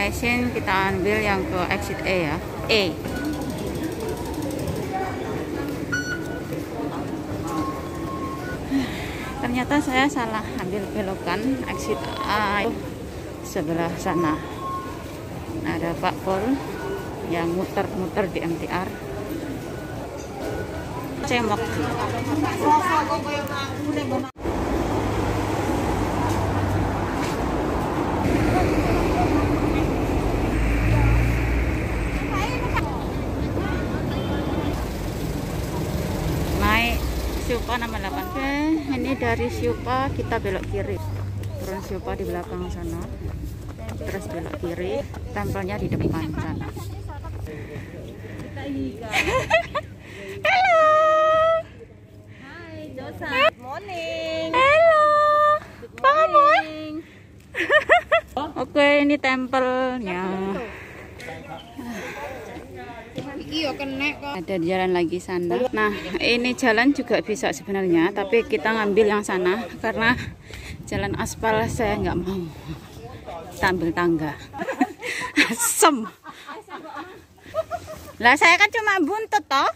resin kita ambil yang ke exit E ya. E ternyata saya salah ambil belokan exit A sebelah sana. Nah, ada Pak Pol yang muter-muter di MTR cemok naik Siupa nama 8 oke ini dari Siupa kita belok kiri. Turun Siupa di belakang sana. Terus belok kiri tempelnya di depan sana. Halo. Hai, Dosa. Good morning. halo. Bangun oke ini tempelnya ada jalan lagi sana. Nah ini jalan juga bisa sebenarnya tapi kita ngambil yang sana karena jalan aspal saya nggak mau. Kita ambil tangga. Asem. Lah saya kan cuma buntut toh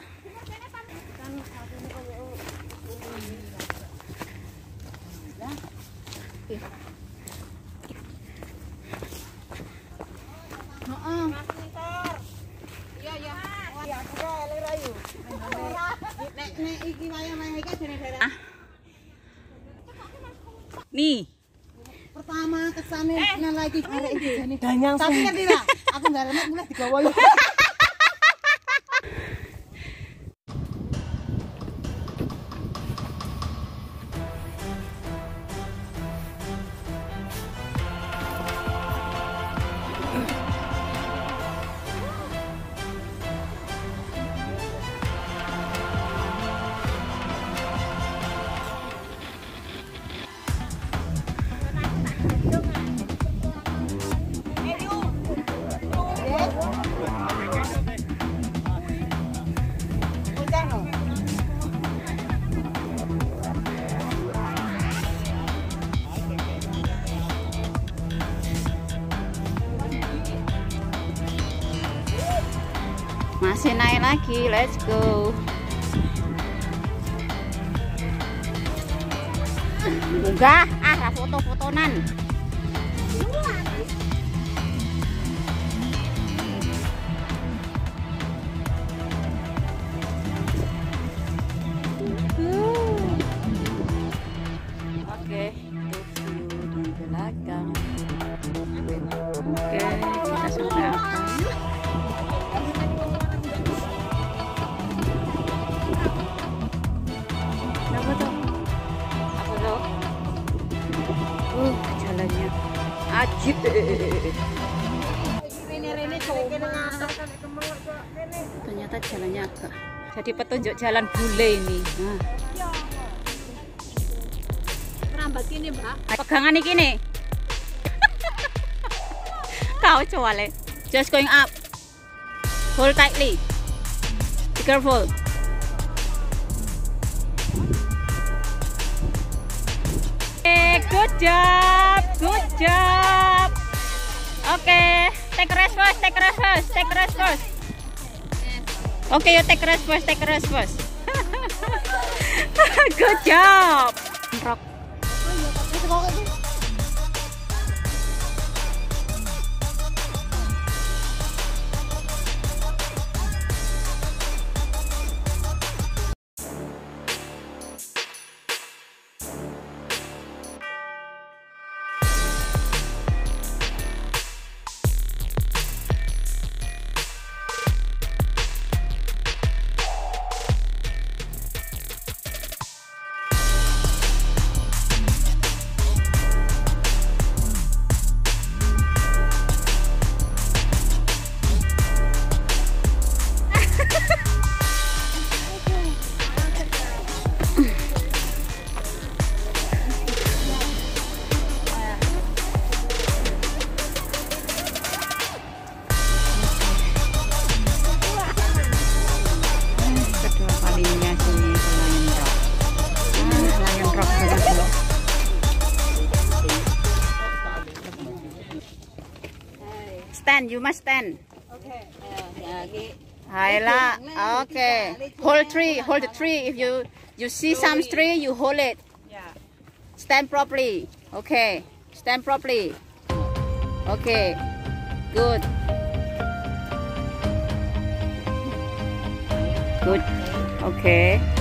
nih Pertama kesane eh. lagi arek iki jane. Danyang Tapi ngerti ta? Aku remek mulai digawa. masih naik lagi let's go. Enggak ah foto-fotonan. Oke itu view di belakang Ternyata jalannya agak jadi petunjuk jalan bule ini. Nah, Rambat kene, Mbak. pegangan iki nih. Kau coba le. Just going up. Hold tightly. Be careful. Eh, good job, good job. Okay, take rest first, take rest first, take rest first. Okay, you take rest first, take rest first. good job. Rock. Stand, you must stand. Okay. Haila. Okay. Hold tree, hold the tree. If you you see some tree, you hold it. Ya. Stand properly. Okay. Stand properly. Okay. Good. Good. Okay.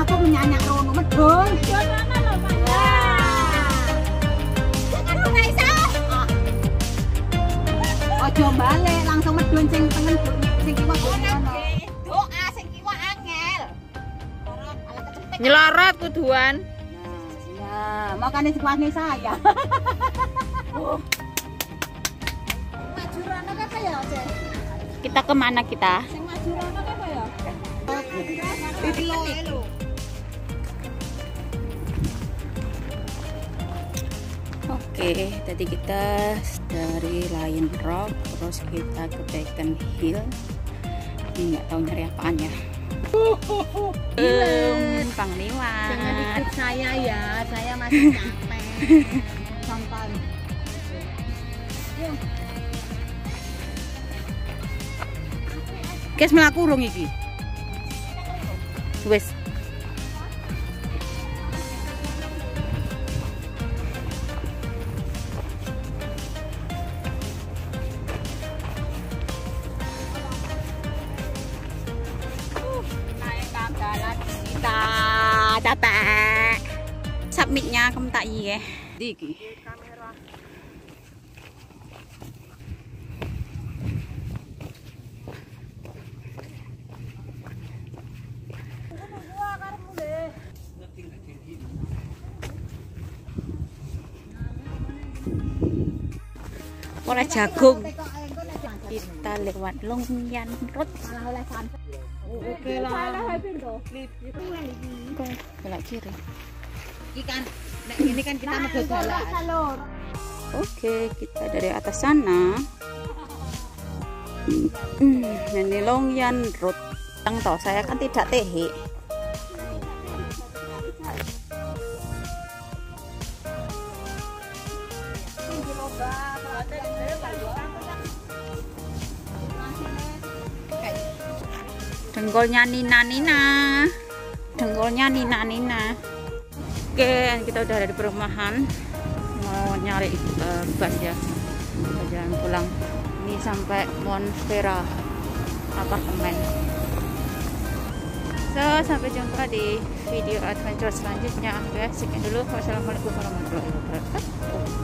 Menyanyak rono medun. Ojo balik langsung medun sing tengen sing kiwa. Doa sing kiwa angel. Nyelorot kuduan. Nah, sekelasnya saya. Ya? Kita ke mana kita? Sing apa ya? Iki Oke, tadi kita dari Lion Rock, terus kita ke Beacon Hill. Ini nggak tahu nyari apaan ya. Um, Pang Jangan ikut saya ya, saya masih capek. Sampai. Kes melaku urung iki. Wes. Capek. Submitnya kamu tak iya. Diki. Oleh jagung. Kita lewat Longyan Road. Oke lah. Oke, belok kiri. Iki kan nek ini kan kita medhot dalan. Oke, kita dari atas sana. Hmm, ini Longyan Road. Toh, saya kan tidak tehe. Dengkolnya Nina Nina. Dengkolnya Nina Nina. Oke, kita udah ada di perumahan. Mau nyari eh, bus ya. Mau jalan pulang. Ini sampai Monstera apartemen. So, sampai jumpa di video adventure selanjutnya. Oke, sekian dulu. Wassalamualaikum warahmatullahi wabarakatuh.